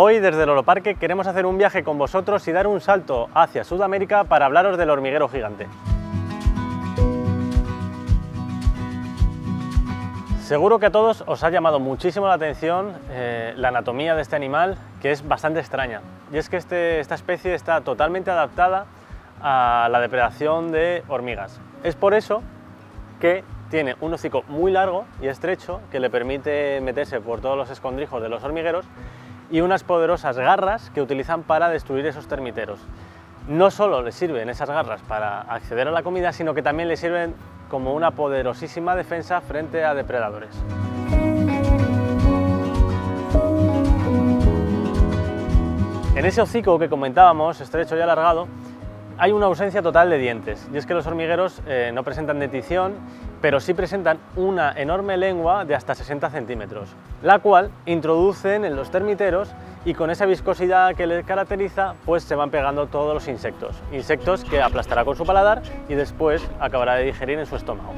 Hoy desde el Oroparque queremos hacer un viaje con vosotros y dar un salto hacia Sudamérica para hablaros del hormiguero gigante. Seguro que a todos os ha llamado muchísimo la atención eh, la anatomía de este animal, que es bastante extraña. Y es que este, esta especie está totalmente adaptada a la depredación de hormigas. Es por eso que tiene un hocico muy largo y estrecho que le permite meterse por todos los escondrijos de los hormigueros y unas poderosas garras que utilizan para destruir esos termiteros. No solo les sirven esas garras para acceder a la comida, sino que también les sirven como una poderosísima defensa frente a depredadores. En ese hocico que comentábamos, estrecho y alargado, hay una ausencia total de dientes, y es que los hormigueros eh, no presentan dentición pero sí presentan una enorme lengua de hasta 60 centímetros, la cual introducen en los termiteros y con esa viscosidad que les caracteriza, pues se van pegando todos los insectos, insectos que aplastará con su paladar y después acabará de digerir en su estómago.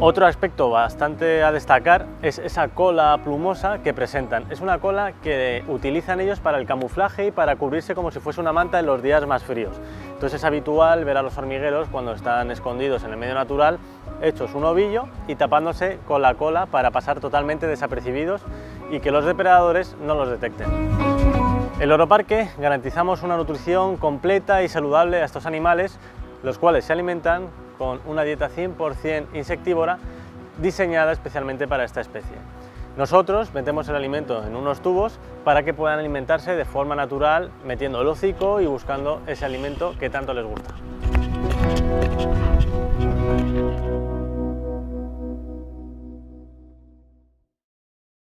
Otro aspecto bastante a destacar es esa cola plumosa que presentan. Es una cola que utilizan ellos para el camuflaje y para cubrirse como si fuese una manta en los días más fríos. Entonces es habitual ver a los hormigueros cuando están escondidos en el medio natural hechos un ovillo y tapándose con la cola para pasar totalmente desapercibidos y que los depredadores no los detecten. En Oroparque garantizamos una nutrición completa y saludable a estos animales, los cuales se alimentan con una dieta 100% insectívora diseñada especialmente para esta especie. Nosotros metemos el alimento en unos tubos para que puedan alimentarse de forma natural, metiendo el hocico y buscando ese alimento que tanto les gusta.